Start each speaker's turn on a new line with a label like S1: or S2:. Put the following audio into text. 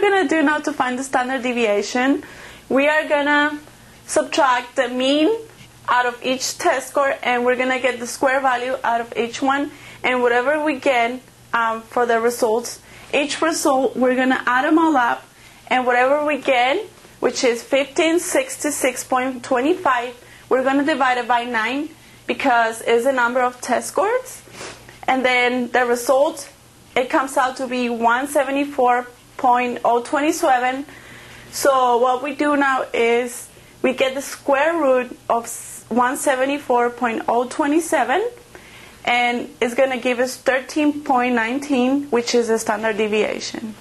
S1: going to do now to find the standard deviation, we are going to subtract the mean out of each test score and we're going to get the square value out of each one and whatever we get um, for the results each result we're going to add them all up and whatever we get which is 1566.25 we're going to divide it by 9 because it's the number of test scores and then the result it comes out to be 174.027 so what we do now is we get the square root of 174.027 and it's going to give us 13.19 which is the standard deviation